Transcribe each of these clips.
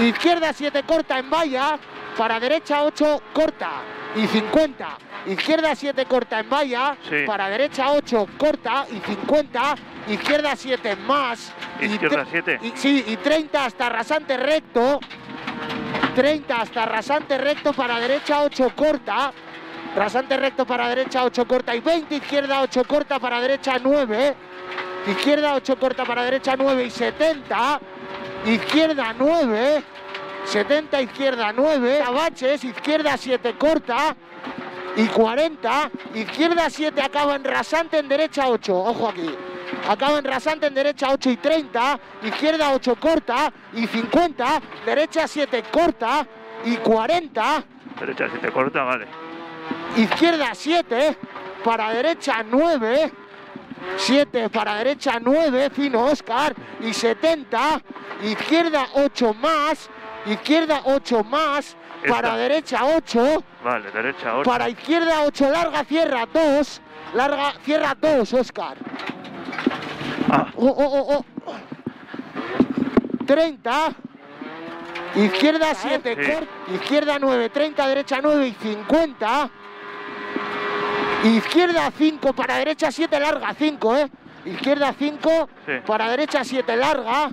Izquierda 7 corta en valla, para derecha 8 corta y 50. Izquierda 7 corta en valla, Sí. para derecha 8 corta y 50. Izquierda 7 más. Izquierda tre- 7. y- sí, y 30 hasta rasante recto. 30 hasta rasante recto para derecha 8 corta. Rasante recto para derecha 8 corta y 20 izquierda 8 corta para derecha 9. Izquierda 8 corta para derecha 9 y 70. Izquierda 9. 70 izquierda 9. Abaches, izquierda 7 corta y 40. Izquierda 7 acaba en rasante en derecha 8. Ojo aquí. Acaba en rasante en derecha 8 y 30. Izquierda 8 corta y 50. Derecha 7 corta y 40. Derecha 7 corta, vale. Izquierda 7. Para derecha 9. 7 para derecha 9. Fino Oscar. Y 70. Izquierda 8 más. Izquierda 8 más. Para Esta. derecha 8. Vale, derecha 8. Para izquierda 8 larga, cierra 2. Larga, cierra 2, Oscar. Ah, Oh, oh, oh, oh. 30. Izquierda 7, Sí. izquierda 9, 30, derecha 9 y 50. Izquierda 5, para derecha 7, larga 5, ¿eh? Izquierda 5, Sí. para derecha 7, larga.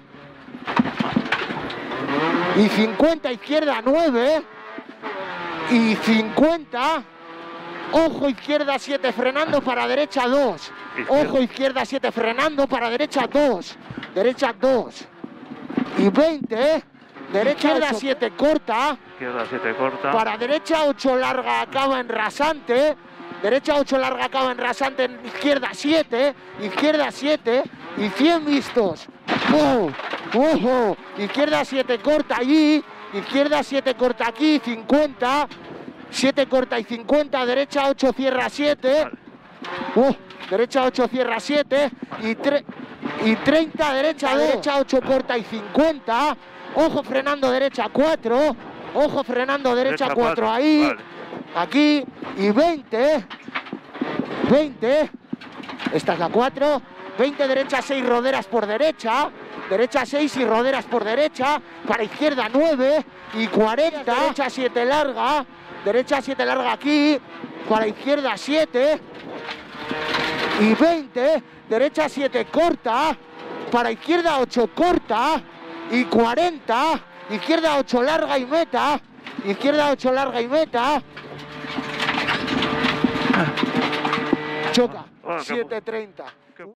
Y 50, izquierda 9. Y 50. Ojo izquierda 7 frenando para derecha 2. Izquierda. Ojo izquierda 7 frenando para derecha 2. Derecha 2. Y 20. Derecha izquierda 7 corta. izquierda 7 corta. Para derecha 8 larga acaba en rasante. Derecha 8 larga acaba en rasante. En izquierda 7. Izquierda 7. Y 100 vistos. ¡Oh! ¡Ojo! Izquierda 7 corta allí. Izquierda 7 corta aquí. 50. 7 corta y 50. Derecha 8 cierra 7. Vale. ¡Oh! Derecha 8 cierra 7. Y, tre- y 30 derecha, derecha 8 corta y 50. Ojo frenando derecha 4. Ojo frenando derecha, 4 cuatro, ahí. Vale. Aquí. Y 20. 20. Esta es la 4. 20 derecha 6 roderas por derecha. Derecha 6 y roderas por derecha. Para izquierda 9 y 40. Derecha 7 larga. Derecha 7 larga aquí. Para izquierda 7 y 20. Derecha 7 corta. Para izquierda 8 corta. Y 40. Izquierda 8 larga y meta. Izquierda 8 larga y meta. Choca. Bueno, qué pu- 7.30. qué-